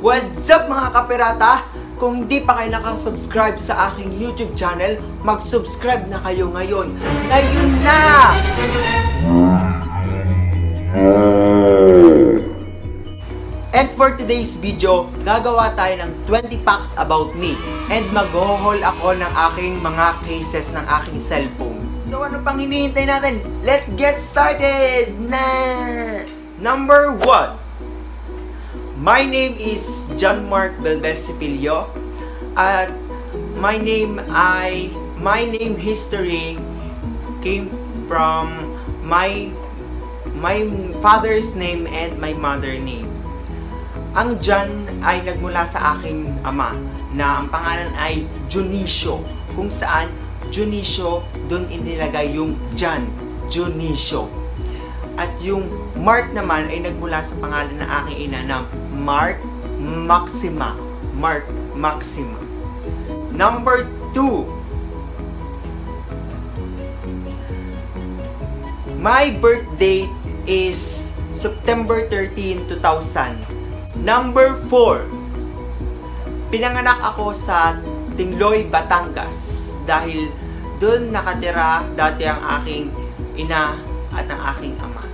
What's up mga kapirata? Kung hindi pa kayo nakasubscribe sa aking YouTube channel, mag-subscribe na kayo ngayon. Ngayon na! And for today's video, gagawa tayo ng 20 facts about me and mag-haul ako ng aking mga cases ng aking cellphone. So ano pang hinihintay natin? Let's get started na! Number 1. My name is John Mark Belbes at my name ay my name history came from my my father's name and my mother name. Ang John ay nagmula sa aking ama na ang pangalan ay Junicio kung saan Junicio doon inilagay yung John Junicio. At yung Mark naman ay nagmula sa pangalan ng aking ina na Mark Maxima. Mark Maxima. Number 2. My birthday is September 13, 2000. Number 4. Pinanganak ako sa Tingloy, Batangas dahil doon nakatira dati ang aking ina at ang aking ama.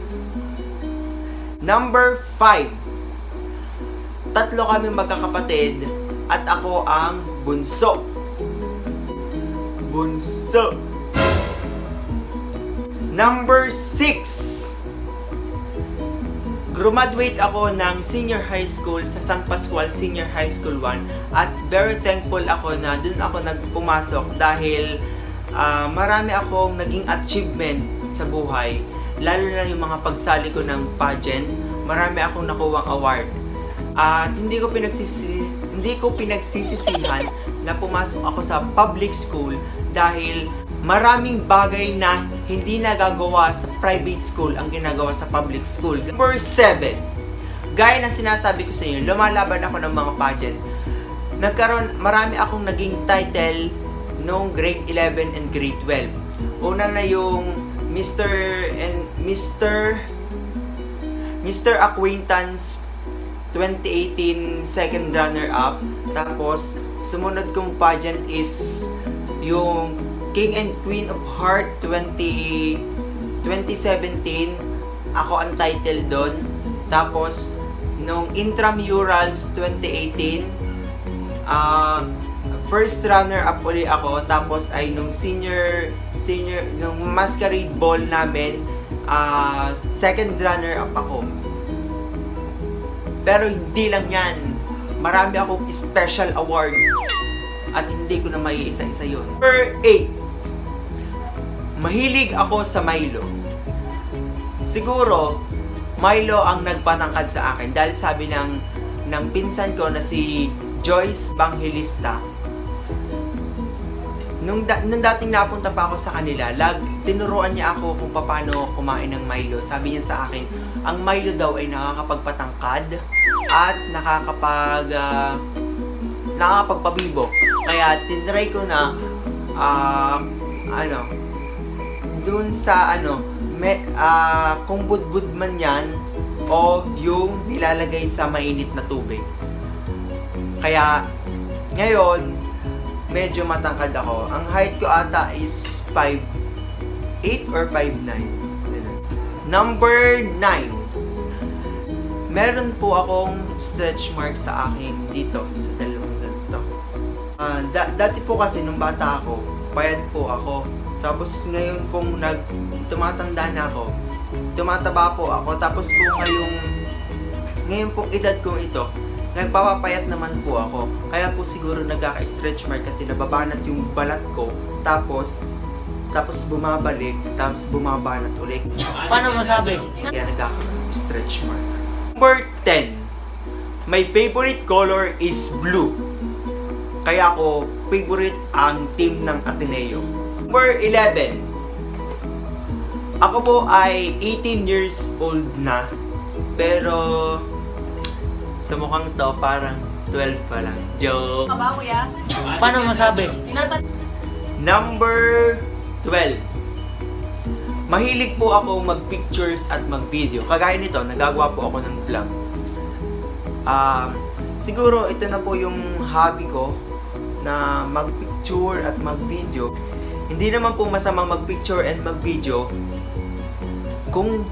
Number 5. Tatlo kami magkakapatid at ako ang bunso. Bunso. Number 6. Graduate ako ng senior high school sa San Pascual Senior High School 1 at very thankful ako na dun ako nagpumasok dahil uh, marami akong naging achievement sa buhay lalo na yung mga pagsali ko ng pageant marami akong nakuwang award at hindi ko pinagsisi hindi ko pinagsisisihan na pumasok ako sa public school dahil maraming bagay na hindi nagagawa sa private school ang ginagawa sa public school. Number 7. Gaya ng sinasabi ko sa inyo, lumalaban ako ng mga pageant. Nagkaroon, marami akong naging title noong grade 11 and grade 12. Una na yung Mr. and Mr. Mr. Acquaintance 2018 second runner up. Tapos, sumunod kong pageant is yung King and Queen of Heart 20 2017 ako ang title doon tapos nung intramurals 2018 uh, first runner up uli ako tapos ay nung senior senior nung masquerade ball namin uh, second runner up ako. Pero hindi lang yan. Marami akong special award. At hindi ko na may isa-isa yun. Number 8 Mahilig ako sa Milo. Siguro, Milo ang nagpatangkad sa akin dahil sabi ng, ng pinsan ko na si Joyce Banghilista, nung, da, nung dating napunta pa ako sa kanila, lag, tinuruan niya ako kung paano kumain ng Milo. Sabi niya sa akin, ang Milo daw ay nakakapagpatangkad at nakakapag uh, nakakapagpabibo. Kaya tinry ko na uh, ano, dun sa ano, me, uh, kung budbud man yan o yung nilalagay sa mainit na tubig. Kaya, ngayon, medyo matangkad ako. Ang height ko ata is 5'8 or 5'9. Number 9. Meron po akong stretch mark sa akin dito, sa dalawang ganito. Uh, da- dati po kasi nung bata ako, payad po ako. Tapos ngayon pong nag tumatanda na ako, tumataba po ako. Tapos po ngayong ngayon pong edad kong ito, nagpapapayat naman po ako. Kaya po siguro nagkaka-stretch mark kasi nababanat yung balat ko. Tapos tapos bumabalik, tapos bumabanat ulit. Paano masabi? Kaya nagkaka-stretch mark. Number 10. My favorite color is blue. Kaya ako, favorite ang team ng Ateneo. Number 11. Ako po ay 18 years old na. Pero sa mukhang to parang 12 pa lang. Joke. Ka ba, kuya? Paano masabi? Number 12. Mahilig po ako mag-pictures at mag-video. Kagaya nito, nagagawa po ako ng vlog. Um, siguro ito na po yung hobby ko na mag-picture at mag-video. Hindi naman po masamang mag-picture and mag-video kung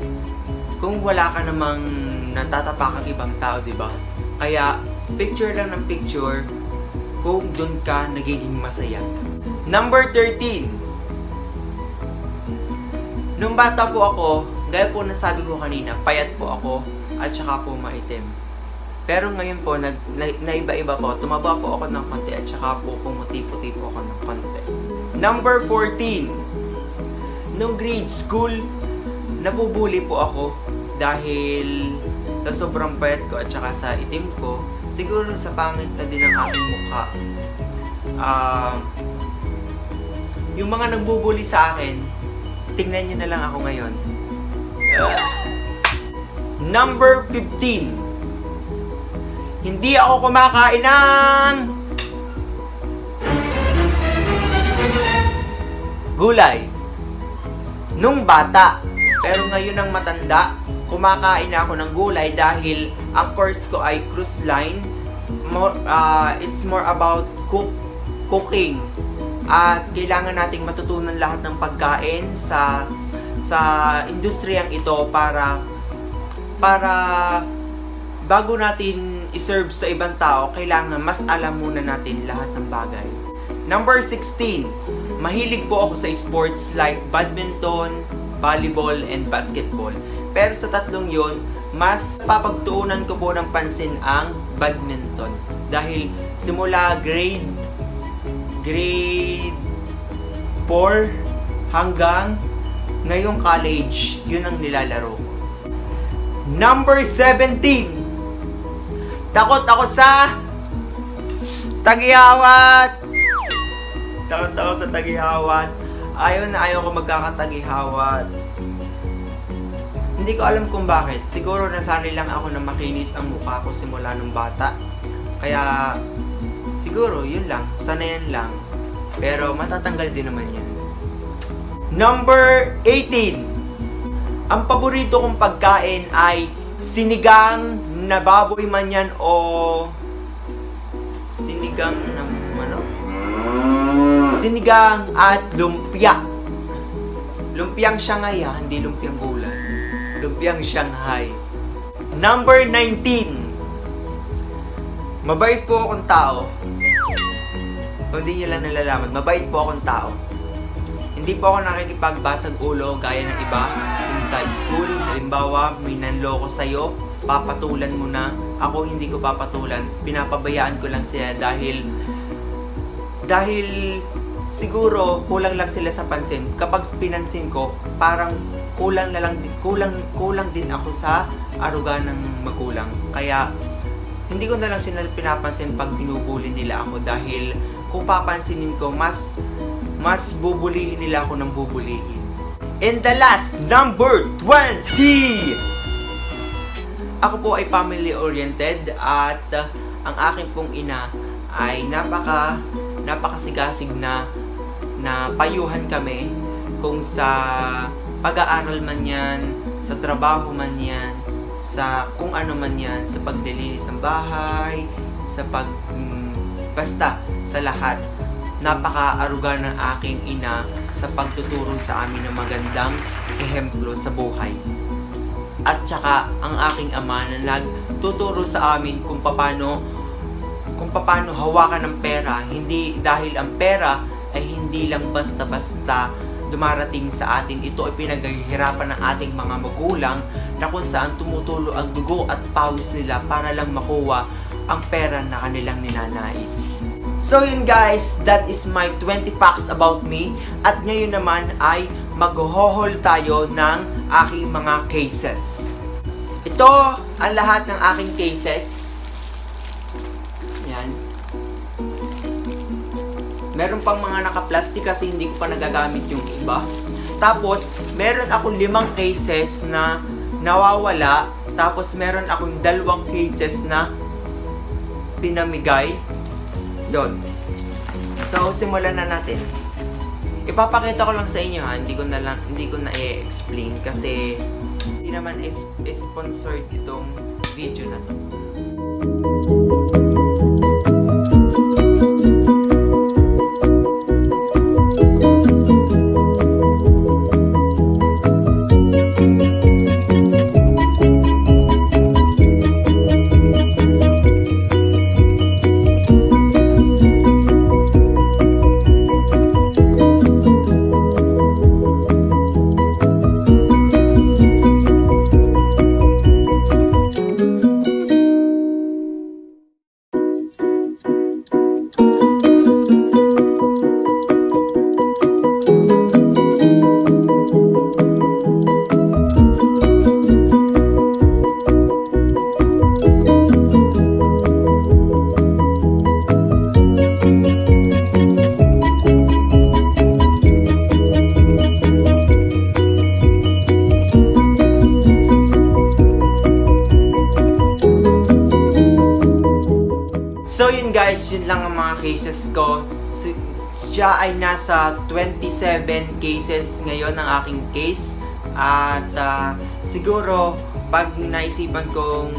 kung wala ka namang natatapakang ibang tao, di ba? Kaya picture lang ng picture kung doon ka nagiging masaya. Number 13. Nung bata po ako, gaya po na sabi ko kanina, payat po ako at saka po maitim. Pero ngayon po, nag, na, naiba-iba po. Tumaba po ako ng konti at saka po pumuti-puti po ako ng konti. Number 14. Nung grade school, nabubuli po ako dahil sa sobrang payat ko at saka sa itim ko. Siguro sa pangit na din ng aking mukha. Ah... yung mga nagbubuli sa akin, tingnan nyo na lang ako ngayon. Number 15. Hindi ako kumakain ng gulay. Nung bata. Pero ngayon ang matanda, kumakain na ako ng gulay dahil ang course ko ay cruise line. More, uh, it's more about cook, cooking. At kailangan nating matutunan lahat ng pagkain sa sa industriyang ito para para bago natin iserve sa ibang tao, kailangan mas alam muna natin lahat ng bagay. Number 16, mahilig po ako sa sports like badminton, volleyball, and basketball. Pero sa tatlong yon, mas papagtuunan ko po ng pansin ang badminton. Dahil simula grade grade 4 hanggang ngayong college, yun ang nilalaro ko. Number 17. Takot ako sa Tagihawat. Takot ako sa Tagihawat. Ayaw na ayaw ko magkakatagihawat. Hindi ko alam kung bakit. Siguro nasanay lang ako na makinis ang mukha ko simula nung bata. Kaya siguro yun lang, sanayan lang. Pero matatanggal din naman yan. Number 18. Ang paborito kong pagkain ay sinigang na baboy man yan o sinigang na ano? Sinigang at lumpia. Lumpiang Shanghai ha, hindi lumpiang gulay. Lumpiang Shanghai. Number 19. Mabait po akong tao. Kung hindi nyo lang nalalaman, mabait po akong tao. Hindi po ako nakikipagbasag ulo gaya ng iba. Yung sa school, halimbawa, may nanloko sa'yo, papatulan mo na. Ako hindi ko papatulan. Pinapabayaan ko lang sila dahil dahil siguro kulang lang sila sa pansin. Kapag pinansin ko, parang kulang na lang kulang kulang din ako sa aruga ng magulang. Kaya hindi ko na lang sila pinapansin pag binubuli nila ako dahil kung papansinin ko mas mas bubulihin nila ako ng bubulihin. And the last, number 20! Ako po ay family-oriented at uh, ang aking pong ina ay napaka napakasigasig na na payuhan kami kung sa pag-aaral man yan, sa trabaho man yan, sa kung ano man yan, sa paglilinis ng bahay, sa pag mm, basta sa lahat napaka-aruga ng aking ina sa pagtuturo sa amin ng magandang ehemplo sa buhay. At saka ang aking ama na nagtuturo sa amin kung paano kung paano hawakan ng pera, hindi dahil ang pera ay hindi lang basta-basta dumarating sa atin. Ito ay pinaghihirapan ng ating mga magulang na kung saan tumutulo ang dugo at pawis nila para lang makuha ang pera na kanilang ninanais. So yun guys, that is my 20 facts about me. At ngayon naman ay maghohol tayo ng aking mga cases. Ito ang lahat ng aking cases. Meron pang mga naka-plastic kasi hindi ko pa nagagamit yung iba. Tapos, meron akong limang cases na nawawala. Tapos, meron akong dalawang cases na pinamigay. Yun. So, simulan na natin. Ipapakita ko lang sa inyo ha, hindi ko na lang hindi ko na i-explain kasi hindi naman is, is sponsored itong video na to. Yun lang ang mga cases ko. Si- Siya ay nasa 27 cases ngayon ng aking case. At ah, siguro, pag naisipan kong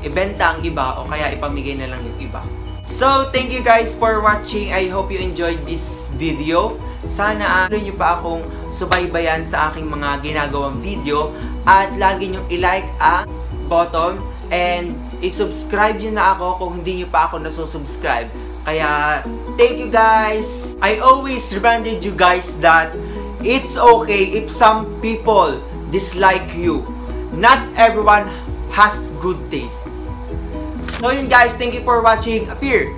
ibenta ang iba o kaya ipamigay na lang yung iba. So, thank you guys for watching. I hope you enjoyed this video. Sana ano nyo pa akong subaybayan sa aking mga ginagawang video. At lagi nyo i-like ang button and i-subscribe nyo na ako kung hindi nyo pa ako nasusubscribe. Kaya, thank you guys! I always reminded you guys that it's okay if some people dislike you. Not everyone has good taste. So yun guys, thank you for watching. Appear!